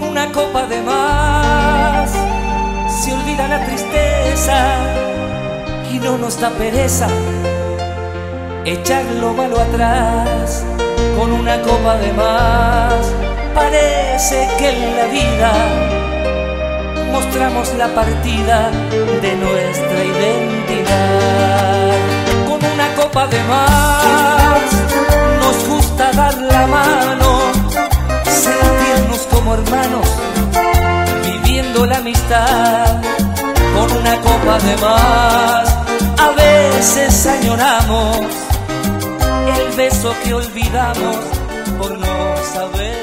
una copa de más. Se olvida la tristeza y no nos da pereza echar lo malo atrás con una copa de más. Parece que en la vida mostramos la partida de nuestra identidad. Con una copa de más nos gusta dar la mano, la amistad. Con una copa de más a veces añoramos el beso que olvidamos por no saber.